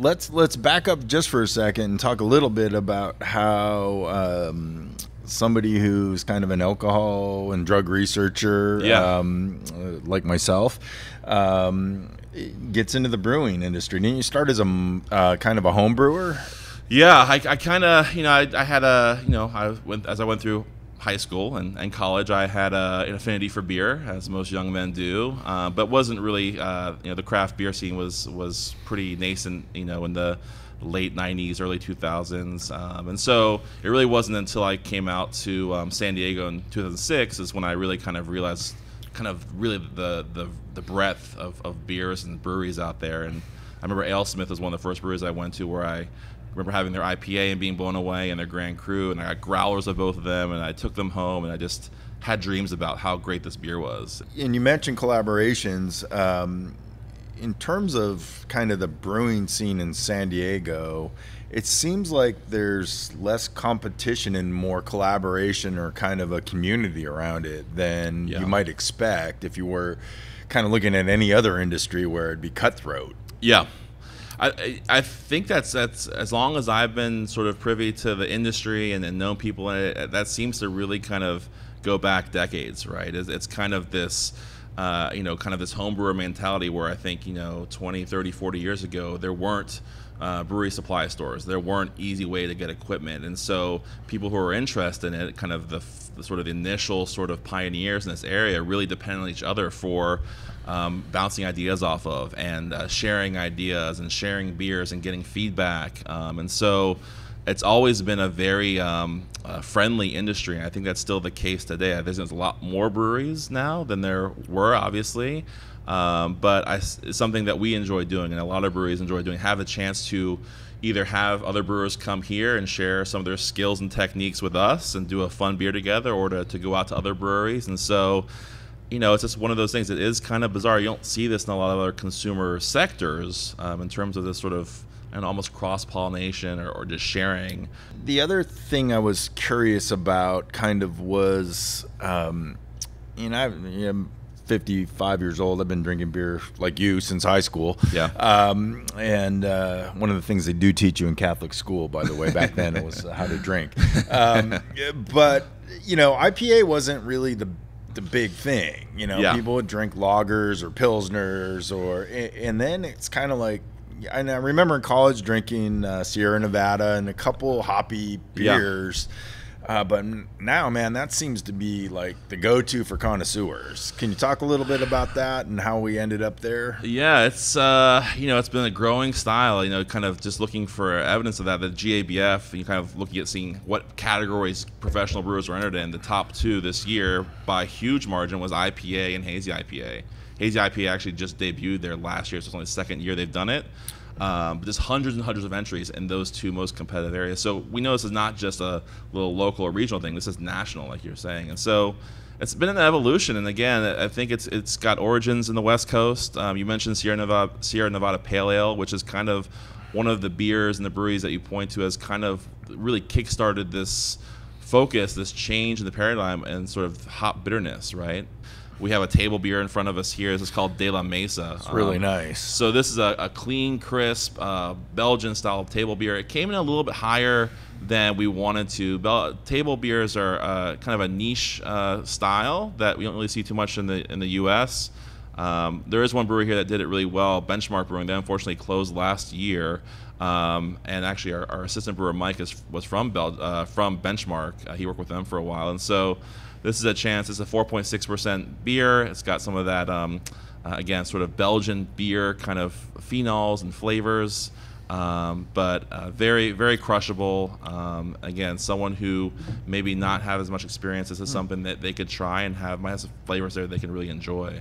let's let's back up just for a second and talk a little bit about how um, somebody who's kind of an alcohol and drug researcher, Yeah. um, uh, like myself, um, gets into the brewing industry. Didn't you start as a uh, kind of a home brewer? Yeah, I, I kind of, you know, I, I had a, you know, I went as I went through high school and, and college, I had an affinity for beer, as most young men do, uh, but wasn't really, uh, you know, the craft beer scene was was pretty nascent, you know, in the late '90s, early 2000s, um, and so it really wasn't until I came out to um, San Diego in 2006 is when I really kind of realized, kind of really the the, the breadth of, of beers and breweries out there, and I remember AleSmith was one of the first breweries I went to where I remember having their IPA and being blown away and their Grand Cru, and I got growlers of both of them, and I took them home, and I just had dreams about how great this beer was. And you mentioned collaborations. Um, in terms of kind of the brewing scene in San Diego, it seems like there's less competition and more collaboration or kind of a community around it than Yeah. you might expect if you were kind of looking at any other industry where it'd be cutthroat. Yeah. I, I think that's that's as long as I've been sort of privy to the industry and, and known people in it, that seems to really kind of go back decades, right? It's, it's kind of this, uh, you know, kind of this homebrewer mentality where I think, you know, 20, 30, 40 years ago, there weren't uh, brewery supply stores. There weren't easy way to get equipment. And so people who are interested in it, kind of the, the sort of initial sort of pioneers in this area really depend on each other for um, bouncing ideas off of and uh, sharing ideas and sharing beers and getting feedback. Um, and so it's always been a very um, uh, friendly industry. And I think that's still the case today. There's a lot more breweries now than there were, obviously. Um, but I, it's something that we enjoy doing, and a lot of breweries enjoy doing. Have a chance to either have other brewers come here and share some of their skills and techniques with us and do a fun beer together, or to, to go out to other breweries. And so, you know, it's just one of those things that is kind of bizarre. You don't see this in a lot of other consumer sectors um, in terms of this sort of and almost cross pollination or, or just sharing. The other thing I was curious about kind of was, um, you know, I'm, you know, 55 years old. I've been drinking beer like you since high school. Yeah. Um, and uh, one of the things they do teach you in Catholic school, by the way, back then it was how to drink. Um, but you know, IPA wasn't really the the big thing. You know, Yeah. people would drink lagers or pilsners, or and then it's kind of like. And I remember in college drinking uh, Sierra Nevada and a couple hoppy Yeah. beers. Uh, but now, man, that seems to be like the go-to for connoisseurs. Can you talk a little bit about that and how we ended up there? Yeah, it's uh, you know it's been a growing style. You know, kind of just looking for evidence of that. The GABF, you kind of looking at seeing what categories professional brewers were entered in. The top two this year by huge margin was IPA and hazy IPA. IPA actually just debuted there last year, so it's only the second year they've done it. Um, but there's hundreds and hundreds of entries in those two most competitive areas. So we know this is not just a little local or regional thing. This is national, like you're saying. And so it's been an evolution. And again, I think it's it's got origins in the West Coast. Um, you mentioned Sierra Nevada, Sierra Nevada Pale Ale, which is kind of one of the beers and the breweries that you point to as kind of really kickstarted this focus, this change in the paradigm and sort of hop bitterness, right? We have a table beer in front of us here. This is called De La Mesa. It's really nice. So this is a, a clean, crisp uh, Belgian style table beer. It came in a little bit higher than we wanted to. Bel- table beers are uh, kind of a niche uh, style that we don't really see too much in the in the U.S. Um, there is one brewery here that did it really well, Benchmark Brewing. They unfortunately closed last year. Um, and actually, our, our assistant brewer Mike is, was from Bel- uh, from Benchmark. Uh, he worked with them for a while, and so this is a chance. It's a 4.6% beer. It's got some of that, um, uh, again, sort of Belgian beer kind of phenols and flavors, um, but uh, very, very crushable. Um, again, someone who maybe not have as much experience. This is something that they could try and have might have some flavors there they can really enjoy.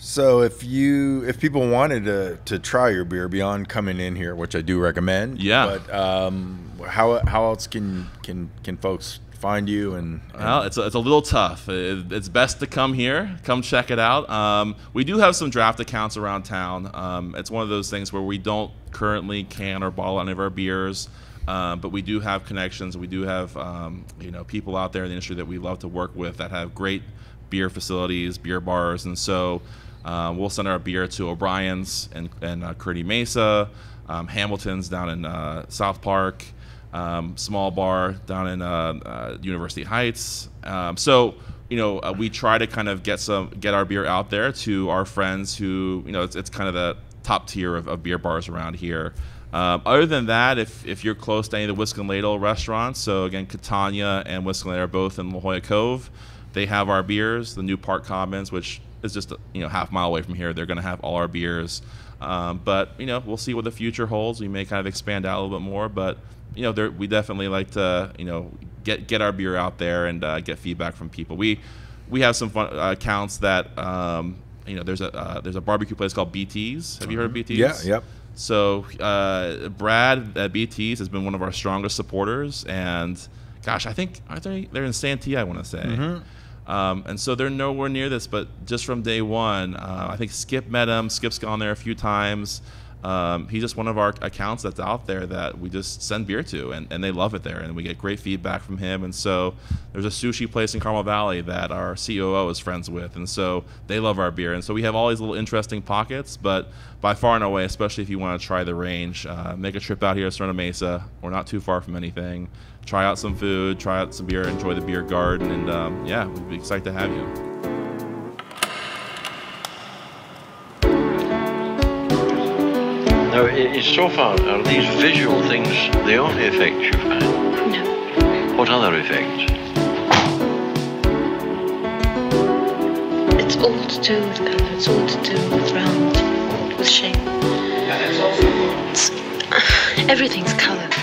So if you if people wanted to to try your beer beyond coming in here, which I do recommend, Yeah. But um, how how else can can can folks find you and, and Well, it's a, it's a little tough. It, it's best to come here, come check it out. Um, we do have some draft accounts around town. Um, it's one of those things where we don't currently can or bottle any of our beers, um, but we do have connections. We do have um, you know people out there in the industry that we love to work with that have great beer facilities, beer bars, and so um, we'll send our beer to O'Brien's and and uh, Curdy Mesa. um, Hamilton's down in uh, South Park, um, small bar down in uh, uh, University Heights. Um, so you know, uh, we try to kind of get some get our beer out there to our friends who you know it's, it's kind of the top tier of, of beer bars around here. Um, other than that, if, if you're close to any of the Whisk and Ladle restaurants, so again, Catania and Whisk and Ladle are both in La Jolla Cove. They have our beers. The new Park Commons, which is just a, you know half mile away from here, they're going to have all our beers. Um, but you know, we'll see what the future holds. We may kind of expand out a little bit more, but you know, we definitely like to you know get get our beer out there and uh, get feedback from people. We we have some fun uh, accounts that um, you know there's a uh, there's a barbecue place called BT's. Have you heard of BT's? Yeah. Yep. So uh, Brad at BT's has been one of our strongest supporters, and gosh, I think aren't they they're in Santee, I want to say. Mm-hmm. Um, and so they're nowhere near this, but just from day one, uh, I think Skip met him. Skip's gone there a few times. Um, he's just one of our accounts that's out there that we just send beer to, and, and they love it there, and we get great feedback from him. And so there's a sushi place in Carmel Valley that our COO is friends with, and so they love our beer. And so we have all these little interesting pockets, but by far and away, especially if you want to try the range, uh, make a trip out here to Sorrento Mesa. We're not too far from anything. Try out some food, try out some beer, enjoy the beer garden, and um, yeah, we'd be excited to have you. Now, it's so far, are these visual things the only effects you find? No. What other effects? It's all to do with colour, it's all to do with round, with shape. It's, everything's colour.